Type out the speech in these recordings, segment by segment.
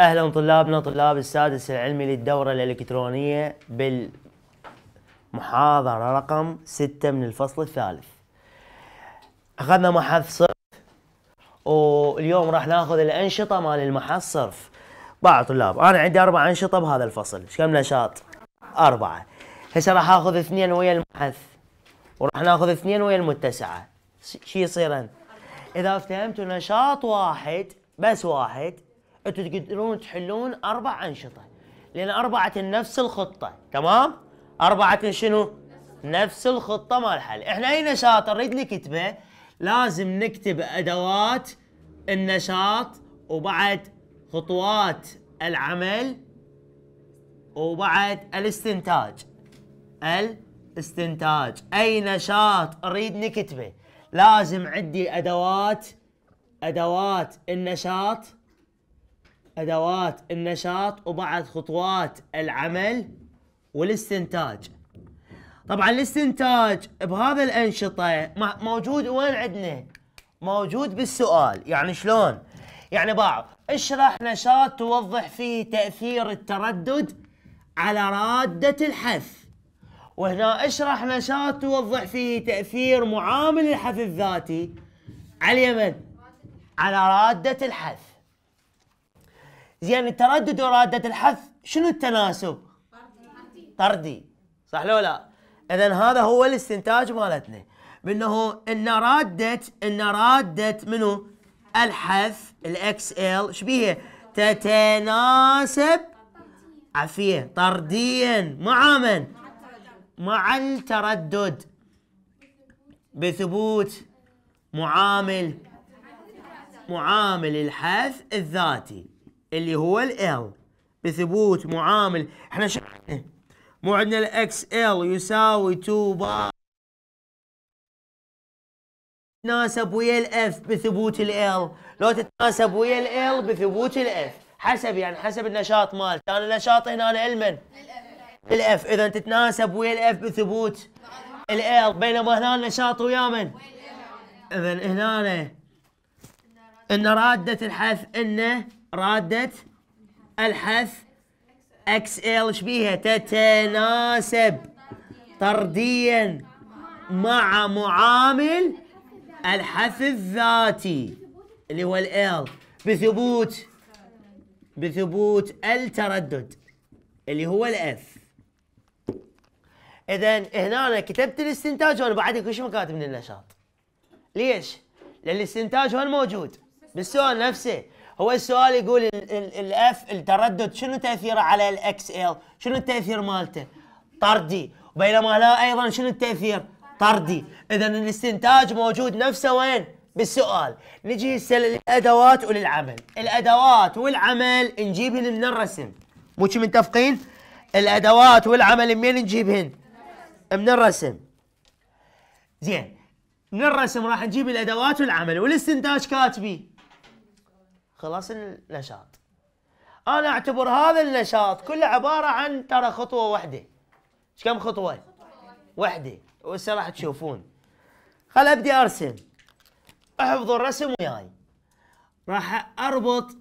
أهلا طلابنا طلاب السادس العلمي للدورة الإلكترونية بالمحاضرة رقم ستة من الفصل الثالث. أخذنا محث صرف واليوم راح ناخذ الأنشطة مال المحث صرف. بعض طلاب أنا عندي أربع أنشطة بهذا الفصل، إيش كم نشاط؟ أربعة. هسه راح آخذ اثنين ويا المحث وراح ناخذ اثنين ويا المتسعة. شو يصيرن؟ إذا افتهمتوا نشاط واحد بس واحد أنتوا تقدرون تحلون أربع أنشطة. لأن أربعة نفس الخطة تمام؟ أربعة شنو؟ نفس الخطة مال الحل إحنا أي نشاط؟ نريد نكتبه لازم نكتب أدوات النشاط وبعد خطوات العمل وبعد الاستنتاج. الاستنتاج. أي نشاط؟ أريد نكتبه لازم عندي أدوات أدوات النشاط أدوات النشاط وبعد خطوات العمل والاستنتاج. طبعا الاستنتاج بهذا الأنشطة موجود وين عندنا؟ موجود بالسؤال. يعني شلون؟ يعني بعض اشرح نشاط توضح فيه تأثير التردد على رادة الحث وهنا اشرح نشاط توضح فيه تأثير معامل الحث الذاتي على اليمن على رادة الحث زين التردد ورادة الحث شنو التناسب؟ طردي صح لو لا؟ اذا هذا هو الاستنتاج مالتنا بأنه إن رادة إن رادة منو؟ الحث الاكس إل إيش بيها؟ تتناسب عفية طرديا مع من؟ مع التردد بثبوت معامل معامل الحث الذاتي اللي هو ال L بثبوت معامل. إحنا شفنا مو عندنا ال XL يساوي 2 pi تتناسب ويا ال F بثبوت ال L لو تتناسب ويا ال L بثبوت ال F حسب يعني حسب النشاط مالته أنا نشاط هنا إلمن. ال F إذا تتناسب ويا ال F بثبوت ال L بينما هنا النشاط ويا من؟ إذا هنا. إن رادة الحث انه رادة الحث XL إيش بيها؟ تتناسب. طرديا مع معامل الحث الذاتي اللي هو ال L بثبوت بثبوت التردد اللي هو ال F اذا هنا أنا كتبت الاستنتاج وأنا بعدك وشما كاتب من النشاط. ليش؟ لأن الاستنتاج هون موجود. بالسؤال نفسه. هو السؤال يقول ال F التردد شنو تاثيره على ال XL؟ شنو التأثير مالته؟ طردي. بينما لا أيضا شنو التأثير؟ طردي. اذا الاستنتاج موجود نفسه وين؟ بالسؤال. نجي هسه للأدوات وللعمل. الأدوات والعمل نجيبهن من الرسم. مو متفقين؟ الأدوات والعمل منين نجيبهن؟ من الرسم. زين. من الرسم راح نجيب الأدوات والعمل. والاستنتاج كاتبي. خلاص النشاط. أنا أعتبر هذا النشاط كله عبارة عن ترى خطوة واحدة. إيش كم خطوة؟ واحدة. وهسه راح تشوفون. خل أبدي أرسم. احفظوا الرسم وياي. راح أربط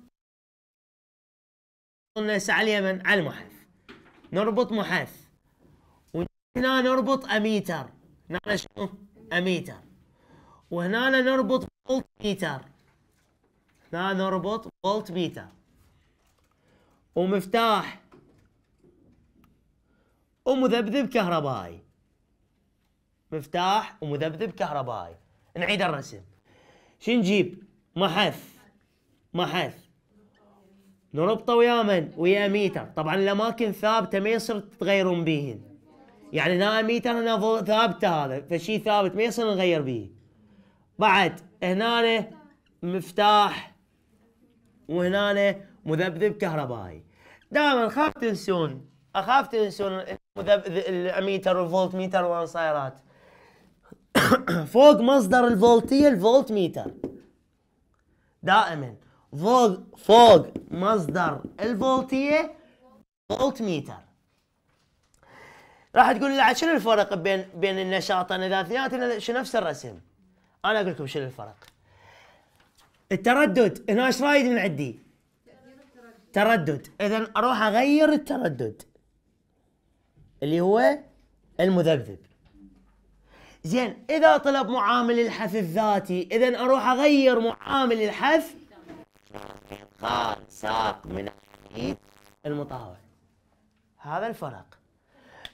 هسه على اليمن على المحث نربط محث وهنا نربط أميتر. هنا شنو؟ أميتر. وهنا نربط فولت لا نربط فولت ميتر ومفتاح. ومذبذب كهربائي. مفتاح ومذبذب كهربائي. نعيد الرسم. شو نجيب؟ محث. محث. نربطه ويا من؟ ويا ميتر. طبعا الأماكن ثابتة ما يصير تغيرون بيهن. يعني هنا ميتر هنا ثابتة هذا. فشي ثابت ما يصير نغير به بعد هنا مفتاح. وهنا مذبذب كهربائي. دائما خاف تنسون. أخاف تنسون الأميتر والفولت ميتر والصايرات فوق مصدر الفولتية الفولت ميتر دائما فوق فوق مصدر الفولتية فولت ميتر راح تقول لي شنو الفرق بين بين النشاطين اذا اثنيناتنا نفس الرسم؟ أنا أقول لكم شنو الفرق. التردد. هنا إيش رايد من عندي؟ تردد. اذا أروح أغير التردد. اللي هو المذبذب. زين إذا طلب معامل الحث الذاتي اذا أروح أغير معامل الحث ساق من المطاوع. هذا الفرق.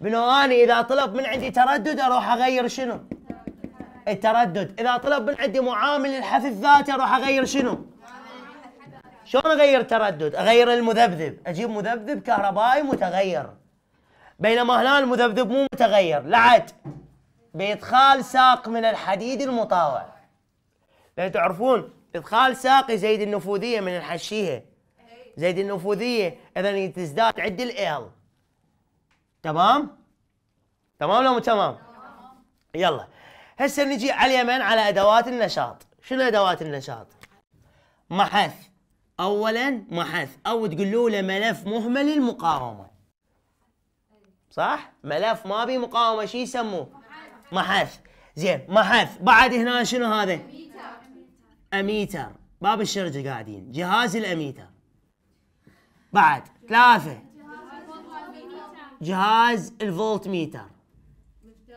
بنو اني إذا طلب من عندي تردد أروح أغير شنو؟ التردد. إذا طلب من عندي معامل الحث الذاتي أروح أغير شنو؟ شلون أغير تردد؟ أغير المذبذب. أجيب مذبذب كهربائي متغير. بينما هنا المذبذب مو متغير. لعد. بإدخال ساق من الحديد المطاوع. لأن تعرفون إدخال ساق يزيد النفوذية من الحشية. زيد النفوذية. إذا تزداد عد ال تمام؟ تمام مو تمام؟ يلا. هسه نجي على اليمن على أدوات النشاط. شنو أدوات النشاط؟ محث. اولا محث. أو تقولوا له ملف مهمل المقاومه صح؟ ملف ما بي مقاومة. شو يسموه؟ محث. زين محث. بعد هنا شنو هذا؟ أميتر. باب الشرجه قاعدين. جهاز الأميتر. بعد ثلاثة. جهاز الفولت ميتر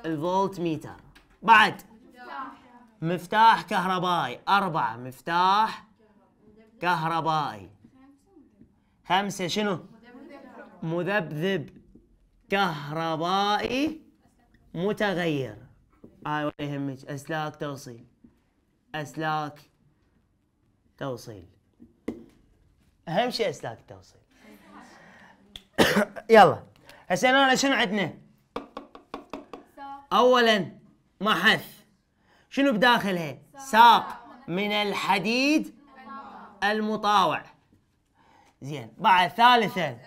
الفولت ميتر بعد. مفتاح. كهربائي. أربعة مفتاح كهربائي. خمسة. شنو؟ مذبذب. كهربائي متغير. هاي ولا يهمك. أسلاك توصيل. أسلاك توصيل. أهم شيء أسلاك التوصيل يلا. هسه هنا شنو عندنا؟ اولا محث شنو بداخلها؟ ساق من الحديد المطاوع. زين بعد ثالثا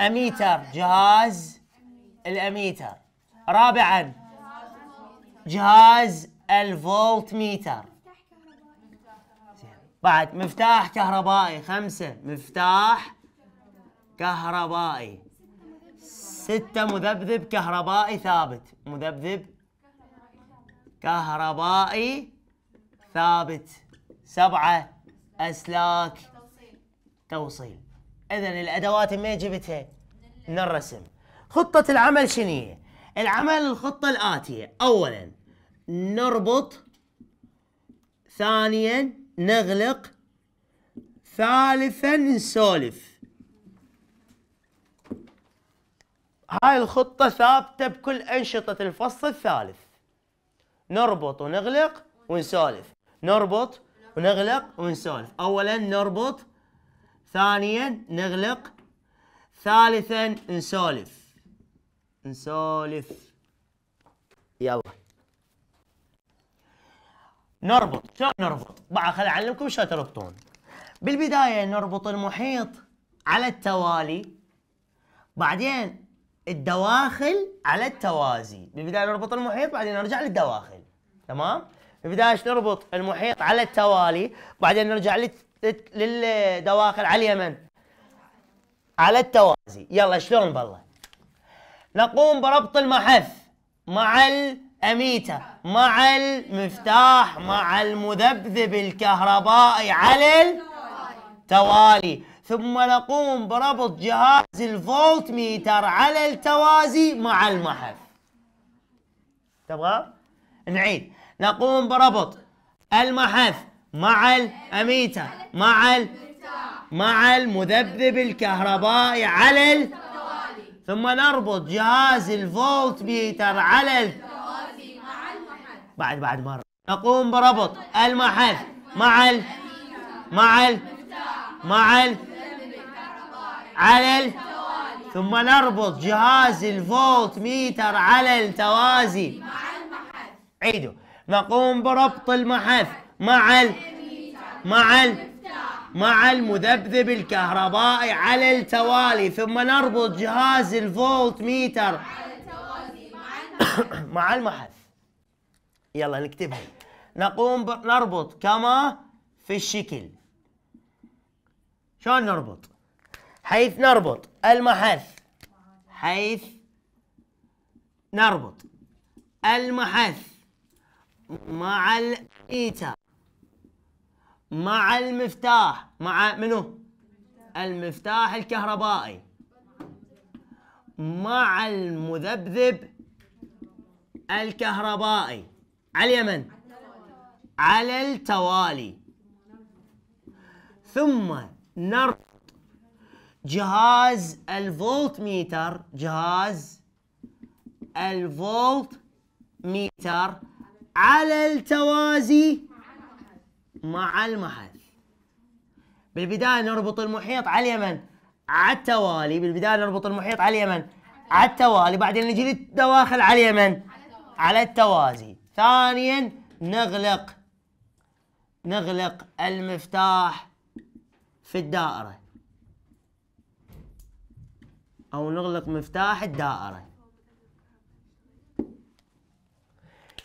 أميتر جهاز الأميتر. رابعا جهاز الفولت ميتر بعد مفتاح كهربائي. خمسة مفتاح كهربائي. ستة مذبذب كهربائي ثابت. مذبذب كهربائي ثابت. سبعة أسلاك. توصيل. إذا الأدوات ما جبتها؟ من الرسم. خطة العمل شنو العمل الخطة الآتية. أولا نربط. ثانيا نغلق. ثالثا نسولف. هاي الخطة ثابتة بكل أنشطة الفصل الثالث. نربط ونغلق ونسولف. نربط ونغلق ونسولف. أولا نربط ثانيا نغلق ثالثا نسولف. نسولف. يلا. نربط. شلون نربط؟ بعد خل أعلمكم شلون تربطون. بالبداية نربط المحيط على التوالي بعدين الدواخل على التوازي. بالبداية نربط المحيط بعدين نرجع للدواخل. تمام؟ بالبداية نربط المحيط على التوالي بعدين نرجع للدواخل على اليمن. على التوازي. يلا شلون بالله نقوم بربط المحث مع الأميتة مع المفتاح مع المذبذب الكهربائي على التوالي. ثم نقوم بربط جهاز الفولت ميتر على التوازي مع المحف. تبغى؟ نعيد. نقوم بربط المحث مع الاميتر مع مع المذبذب الكهربائي على التوالي ثم نربط جهاز الفولت ميتر على التوازي المحث بعد بعد مرة. نقوم بربط المحث مع ال مع ال مع ال على التوالي ثم نربط جهاز الفولت ميتر على التوازي. مع المحث عيدوا. نقوم بربط المحث مع ال مع ال مع المذبذب الكهربائي على التوالي. ثم نربط جهاز الفولت ميتر مع المحث يلا نكتبها. نقوم نربط كما في الشكل. شلون نربط؟ حيث نربط المحث حيث نربط المحث مع الإيتا مع المفتاح مع منو؟ المفتاح الكهربائي. مع المذبذب الكهربائي. على اليمن؟ على التوالي. ثم نربط جهاز الفولت ميتر جهاز الفولت ميتر على التوازي مع المحث. بالبداية نربط المحيط على اليمن على التوالي. بالبداية نربط المحيط على اليمن على التوالي. بعدين نجي للدواخل على اليمن على التوازي. ثانيا نغلق نغلق المفتاح في الدائرة. أو نغلق مفتاح الدائرة.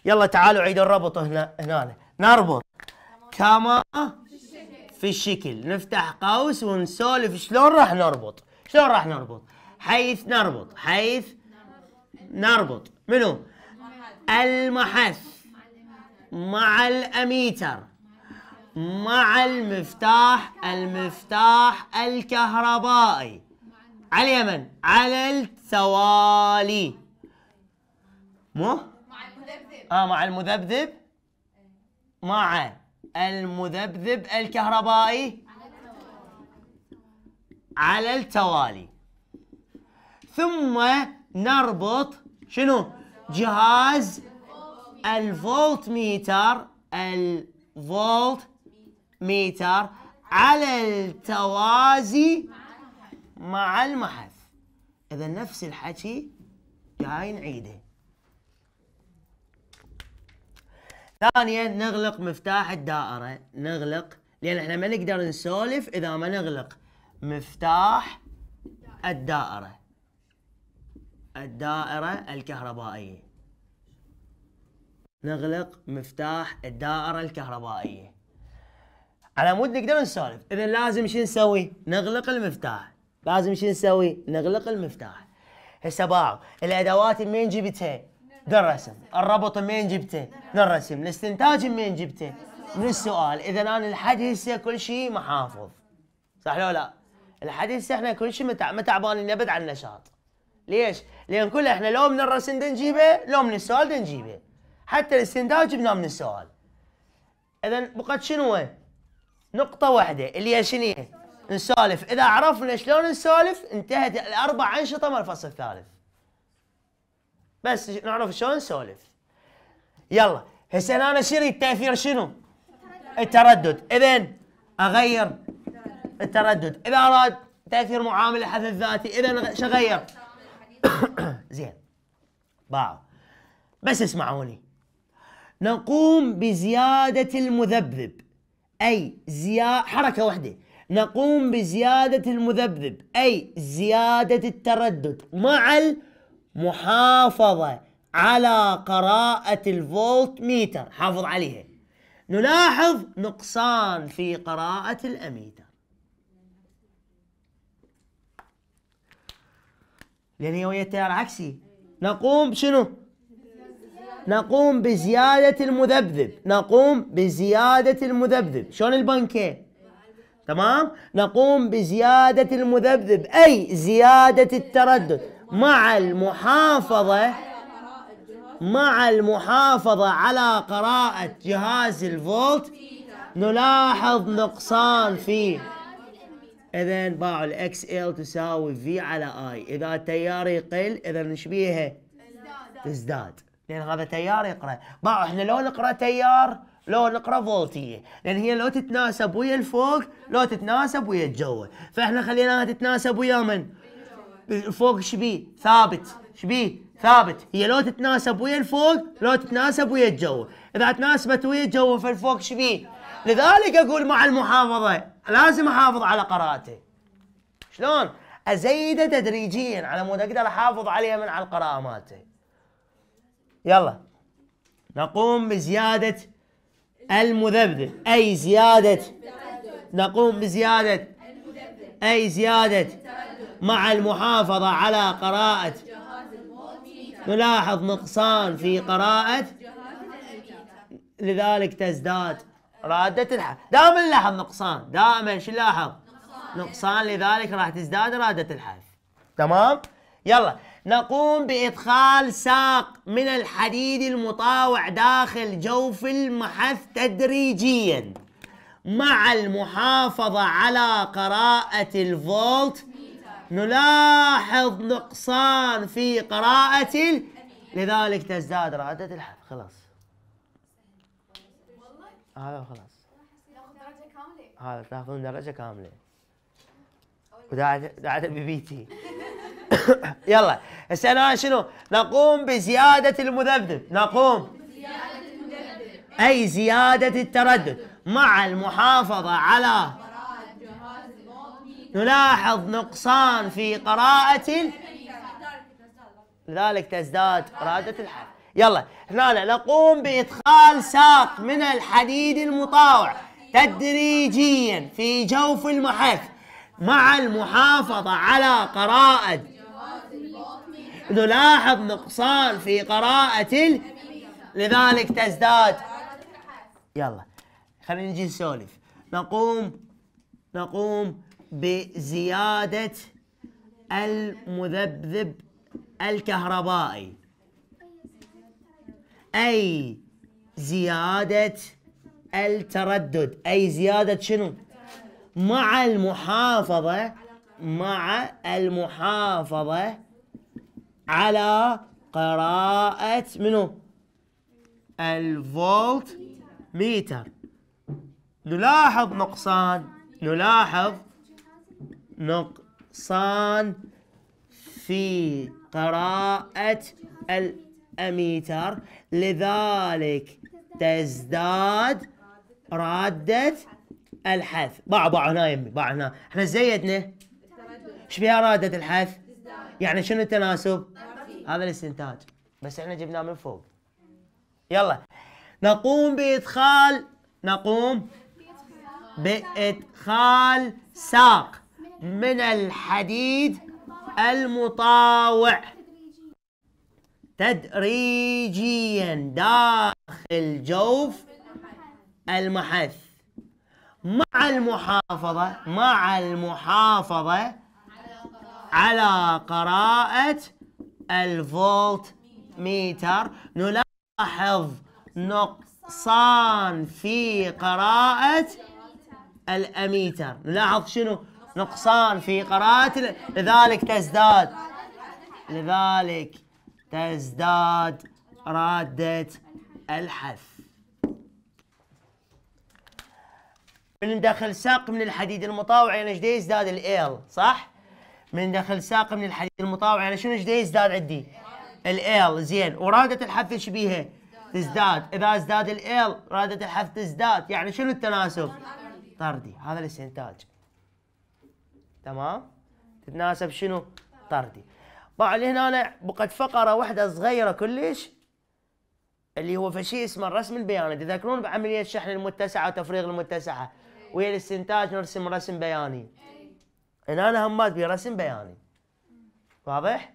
يلا تعالوا عيدوا الربط هنا هنا نربط. كما في الشكل. نفتح قوس ونسولف شلون راح نربط. شلون راح نربط؟ حيث نربط. حيث نربط. منو؟ المحث. مع الأميتر. مع المفتاح المفتاح الكهربائي. على اليمن على التوالي. مو؟ مع المذبذب. آه مع المذبذب. مع المذبذب الكهربائي. على التوالي. ثم نربط شنو؟ جهاز الفولت ميتر الفولت ميتر على التوازي. مع المحث. إذا نفس الحكي جاي نعيده. ثانيا نغلق مفتاح الدائرة. نغلق لأن إحنا ما نقدر نسولف إذا ما نغلق مفتاح الدائرة. الدائرة الكهربائية. نغلق مفتاح الدائرة الكهربائية. على مود نقدر نسولف. إذا لازم شو نسوي؟ نغلق المفتاح. لازم شو نسوي نغلق المفتاح. هسه باعوا الأدوات منين جبتها من الرسم الربط منين جبته؟ من الرسم الاستنتاج منين جبته؟ من السؤال. اذا أنا لحد هسه كل شيء محافظ. صح لو لا؟ لحد هسه إحنا كل شيء. ما تعبانين ابد عن النشاط ليش؟ لأن كل إحنا لو من الرسم نجيبه لو من السؤال نجيبه حتى الاستنتاج جبناه من السؤال. اذا بقت شنو؟ نقطة واحدة. اللي هي شنو؟ نسولف. إذا عرفنا شلون نسولف انتهت الأربع أنشطة مال الفصل الثالث. بس نعرف شلون نسولف. يلا. هسه أنا شو اريد تاثير شنو؟ التردد. اذا أغير التردد. إذا أراد تأثير معامل الحث الذاتي اذا شو أغير؟ زين. باعوا بس اسمعوني. نقوم بزيادة المذبذب. أي زيا حركة واحدة. نقوم بزيادة المذبذب أي زيادة التردد مع المحافظة على قراءة الفولت ميتر حافظ عليها. نلاحظ نقصان في قراءة الأميتر. لأن هي ويا التيار عكسي. نقوم بشنو؟ نقوم بزيادة المذبذب. نقوم بزيادة المذبذب. شلون البنكة تمام؟ نقوم بزيادة المذبذب أي زيادة التردد مع المحافظة مع المحافظة على قراءة جهاز الفولت نلاحظ نقصان في إذا باعوا الإكس إل تساوي في على آي إذا التيار يقل إذا نشبيها تزداد. لأن هذا تيار يقرأ. باعوا إحنا لو نقرأ تيار لو نقرأ فولتيه لأن هي لو تتناسب ويا الفوق لو تتناسب ويا الجو. فإحنا خليناها تتناسب ويا من؟ الفوق شبيه ثابت. شبيه ثابت. هي لو تتناسب ويا الفوق لو تتناسب ويا الجو. إذا تناسبت ويا الجو فالفوق شبيه لذلك أقول مع المحافظة لازم أحافظ على قراءته شلون؟ ازيده تدريجيا على مود أقدر أحافظ عليه من على القراءة مالته يلا. نقوم بزيادة المذبذب. أي زيادة؟ نقوم بزيادة. أي زيادة؟ مع المحافظة على قراءة. نلاحظ نقصان في قراءة. لذلك تزداد رادة الحركة دائما نلاحظ نقصان. دائما شو نلاحظ؟ نقصان. لذلك راح تزداد إرادة الحذف تمام؟ يلا. نقوم بإدخال ساق من الحديد المطاوع داخل جوف المحث تدريجيا مع المحافظة على قراءة الفولت. نلاحظ نقصان في قراءة ال... لذلك تزداد رادة الحذف. خلاص. هذا خلاص. هذا تأخذون درجة كاملة. ودعت دعت بي تي يلا هسه أنا شنو؟ نقوم بزيادة المذبذب. نقوم. أي زيادة التردد؟ مع المحافظة على نلاحظ نقصان في قراءة لذلك تزداد إرادة الحذف يلا هنا نقوم بإدخال ساق من الحديد المطاوع تدريجيا في جوف المحث مع المحافظة على قراءة نلاحظ نقصان في قراءة ال... لذلك تزداد. يلا خلينا نجي نسولف. نقوم نقوم بزيادة المذبذب الكهربائي. أي زيادة التردد؟ أي زيادة شنو؟ مع المحافظة مع المحافظة على قراءة منو؟ الفولت ميتر. نلاحظ نقصان نلاحظ نقصان في قراءة الأميتر لذلك تزداد رادة الحث باع باع هنا يمي باع هنا. إحنا زيدنا. إيش فيها رادة الحث يعني شنو التناسب؟ هذا الاستنتاج. بس إحنا جبناه من فوق. يلا. نقوم بإدخال نقوم بإدخال ساق من الحديد المطاوع. تدريجيا داخل جوف المحث. مع المحافظة مع المحافظة على قراءة الفولت ميتر نلاحظ نقصان في قراءة الأميتر. نلاحظ شنو؟ نقصان في قراءة لذلك تزداد. لذلك تزداد رادة الحذف. من ندخل ساق من الحديد المطاوع يعني إيش دا يزداد ال صح؟ من ندخل ساق من الحديد المطاوع يعني شنو إيش دا يزداد عندي؟ ال زين ورادة الحذف إيش بيها؟ تزداد إذا ازداد ال رادة الحذف تزداد يعني شنو التناسب؟ طردي هذا الاستنتاج تمام؟ تتناسب شنو؟ طردي بعد هنا أنا بقت فقرة واحدة صغيرة كلش اللي هو فشي اسمه الرسم البياني تذكرون بعملية الشحن المتسعة وتفريغ المتسعة وهي الاستنتاج نرسم رسم بياني هنا أنا همات برسم بياني. واضح؟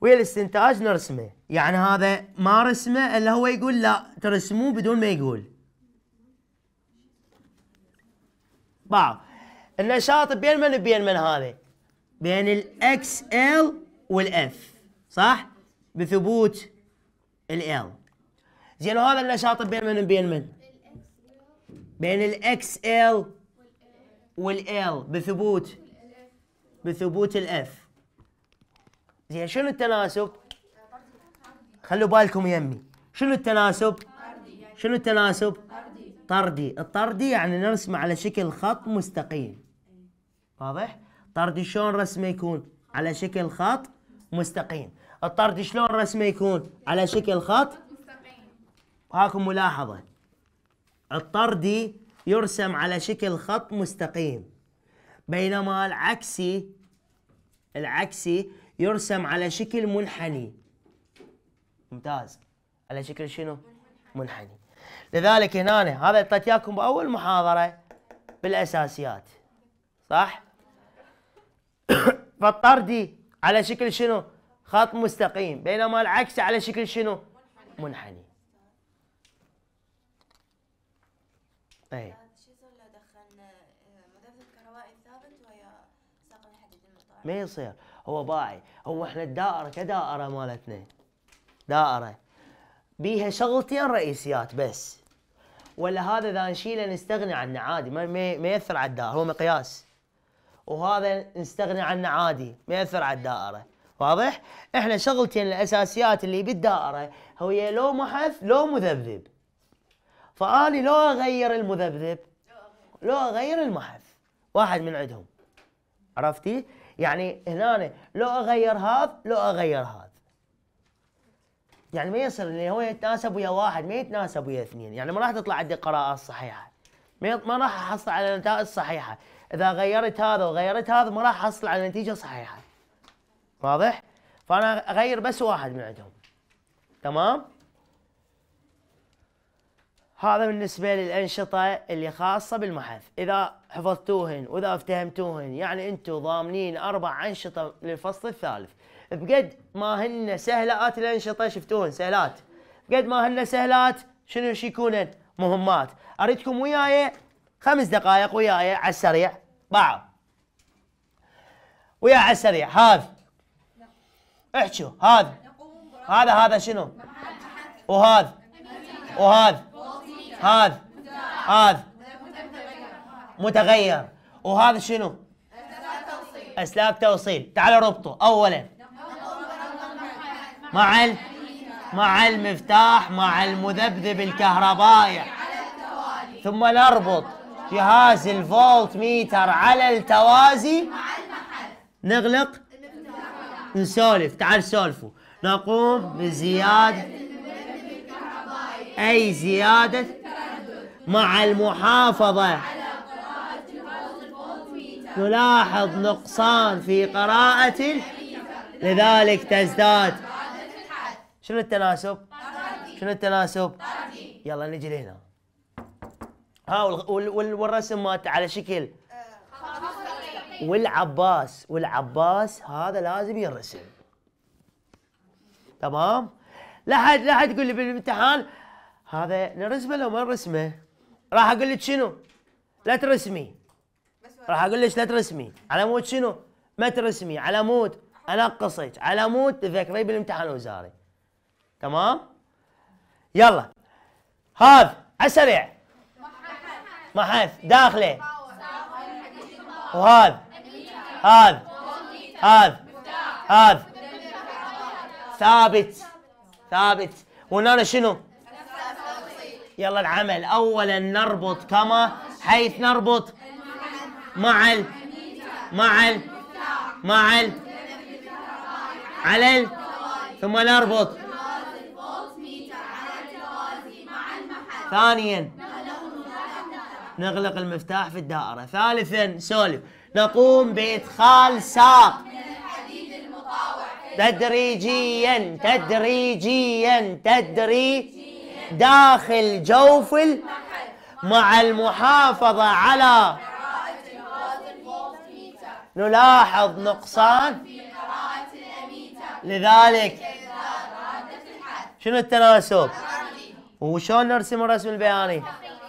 ويا الاستنتاج نرسمه. يعني هذا ما رسمه إلا هو يقول لا ترسموه بدون ما يقول. بعض النشاط بين من بين من هذا بين ال XL وال F صح؟ بثبوت ال L زين وهذا النشاط بين من بين من؟ بين ال XL وال L بثبوت بثبوت ال F زين شنو التناسب؟ خلوا بالكم يمي شنو التناسب؟ شنو التناسب؟ طردي. الطردي يعني نرسمه على شكل خط مستقيم. واضح؟ طردي شلون رسمه يكون؟ على شكل خط مستقيم. الطردي شلون رسمه يكون؟ على شكل خط هاكم ملاحظة. الطردي يرسم على شكل خط مستقيم بينما العكسي العكسي يرسم على شكل منحني. ممتاز. على شكل شنو؟ منحني. لذلك هنا هذا أعطيت إياكم بأول محاضرة بالأساسيات. صح؟ فالطردي على شكل شنو؟ خط مستقيم بينما العكس على شكل شنو؟ منحني. أي. آه، ما يصير. هو باعي هو إحنا الدائرة كدائرة مالتنا. دائرة. بيها شغلتين رئيسيات بس. ولا هذا اذا نشيله نستغني عنه عادي. ما ما يأثر على الدائرة. هو مقياس. وهذا نستغني عنه عادي. ما يأثر على الدائرة. واضح؟ إحنا شغلتين الأساسيات اللي بالدائرة هي لو محث لو مذبذب. فاني لو أغير المذبذب لو أغير المحث واحد من عندهم. عرفتي؟ يعني هنا لو أغير هذا لو أغير هذا. يعني ما يصير اللي هو يتناسب ويا واحد ما يتناسب ويا اثنين. يعني ما راح تطلع عندي قراءات صحيحه ما راح أحصل على نتائج صحيحه إذا غيرت هذا وغيرت هذا ما راح احصل على نتيجة صحيحة. واضح؟ فأنا أغير بس واحد من عندهم. تمام؟ هذا بالنسبة للأنشطة اللي خاصة بالمحث إذا حفظتوهن وإذا افتهمتوهن يعني أنتم ضامنين أربع أنشطة للفصل الثالث. بقد ما هن سهلات الأنشطة شفتوهن سهلات. بقد ما هن سهلات شنو يكونن؟ مهمات. أريدكم وياي خمس دقائق وياي على السريع. بعض ويا على السريع. هذا. احكوا. هذا. هذا هذا شنو؟ وهذا. وهذا. هذا هذا. متغير. وهذا شنو؟ أسلاك توصيل. تعال ربطه. اولا. مع مع المفتاح مع المذبذب الكهربائي. ثم نربط جهاز الفولت ميتر على التوازي. نغلق. نسولف. تعال سولفوا. نقوم بزيادة. أي زيادة؟ مع المحافظة. نلاحظ نقصان في قراءة لذلك تزداد. شنو التناسب؟ شنو التناسب؟ يلا نجي لهنا. ها والرسم مالته على شكل. والعباس والعباس هذا لازم ينرسم. تمام؟ لا حد لا حد يقول لي بالامتحان هذا نرسمه لو ما نرسمه. راح أقول لك شنو؟ لا ترسمي. راح أقول لك لا ترسمي. على مود شنو؟ ما ترسمي. على مود انقصك على مود تذكري بالامتحان الوزاري. تمام؟ يلا. هذا السريع محث داخله وهذا. هذا. هذا. هذا. ثابت. ثابت. وهنا شنو؟ يلا العمل. اولا نربط كما حيث نربط مع ال مع ال مع ال على ال ثم نربط. ثانيا نغلق المفتاح في الدائرة. ثالثا سولف نقوم بإدخال ساق. تدريجيا تدريجيا تدري داخل جوف مع المحافظة على نلاحظ نقصان. لذلك شنو التناسب؟ وشون نرسم الرسم البياني؟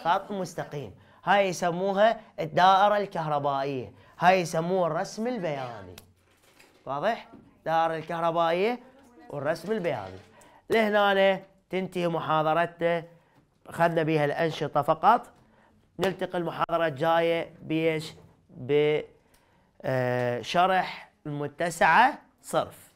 خط مستقيم. هاي يسموها الدائرة الكهربائية. هاي يسموه الرسم البياني. واضح؟ الدائرة الكهربائية والرسم البياني. لهنا تنتهي محاضرتنا اخذنا بها الأنشطة فقط. نلتقي المحاضرة الجاية بيش بشرح آه، المتسعة صرف.